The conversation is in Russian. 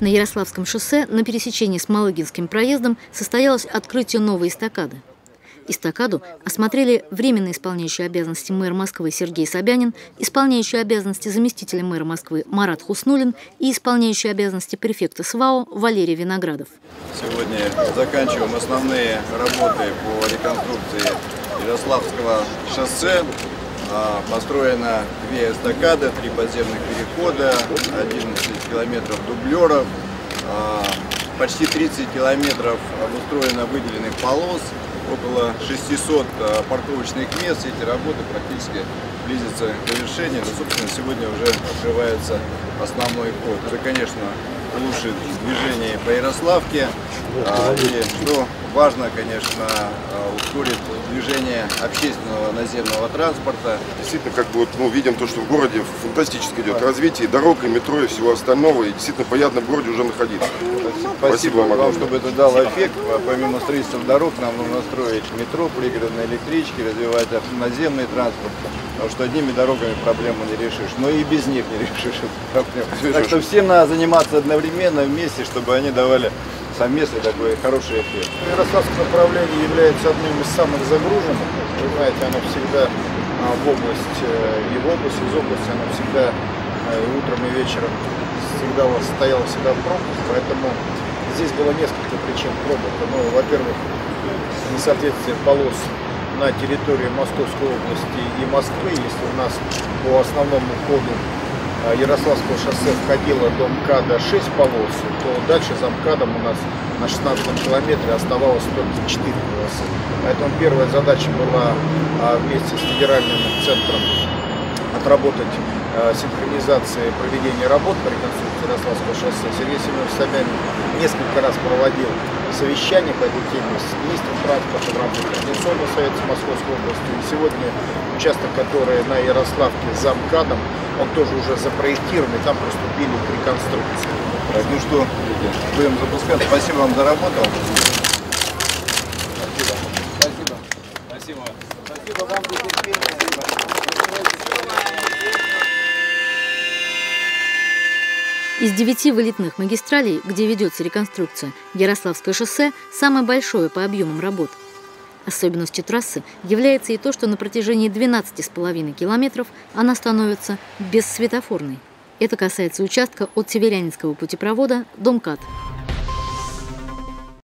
На Ярославском шоссе на пересечении с Малыгинским проездом состоялось открытие новой эстакады. Эстакаду осмотрели временно исполняющий обязанности мэра Москвы Сергей Собянин, исполняющий обязанности заместителя мэра Москвы Марат Хуснулин и исполняющий обязанности префекта СВАО Валерий Виноградов. Сегодня заканчиваем основные работы по реконструкции Ярославского шоссе. А, построено две эстакады, три подземных перехода, 11 километров дублеров, а, почти 30 километров обустроено выделенных полос, около 600 а, парковочных мест. Эти работы практически близятся к завершению. Но, собственно, сегодня уже открывается основной ход. Это, конечно, улучшит движение по Ярославке. И что важно, конечно, ускорит движение общественного наземного транспорта. Действительно, как бы вот мы видим то, что в городе фантастически идет развитие дорог, и метро, и всего остального, и действительно приятно в городе уже находиться. Спасибо, Спасибо вам, огромное. чтобы это дало эффект. Помимо строительства дорог, нам нужно строить метро, пригородные электрички, развивать наземный транспорт. Потому что одними дорогами проблему не решишь, но и без них не решишь эту проблему. Так что всем надо заниматься одновременно вместе, чтобы они давали совместный такой хороший эффект. Ярославское направление является одним из самых загруженных. Вы знаете, оно всегда а, в область э, и в область, из области оно всегда э, утром, и вечером всегда стояло всегда в пробках, поэтому здесь было несколько причин пробок. Ну, во-первых, несоответствие полос на территории Московской области и Москвы, если у нас по основному ходу Ярославского шоссе входило до МКАДа 6 полос, то дальше за МКАДом у нас на 16 километре оставалось только 4 полосы. Поэтому первая задача была а, вместе с федеральным центром отработать а, синхронизации проведения работ по реконструкции Ярославского шоссе. Сергей Семенович Собянин несколько раз проводил совещание по этой теме с министром транспорта в рамках Координационного совета Московской области. И сегодня участок, который на Ярославке за МКАДом, он тоже уже запроектирован, и там приступили к реконструкции. Так, ну что, будем запускать. Спасибо вам за работу. Спасибо. Спасибо. Спасибо. Спасибо вам за терпение. Из девяти вылетных магистралей, где ведется реконструкция, Ярославское шоссе самое большое по объемам работ – Особенностью трассы является и то, что на протяжении 12,5 километров она становится бессветофорной. Это касается участка от Северянинского путепровода до МКАД.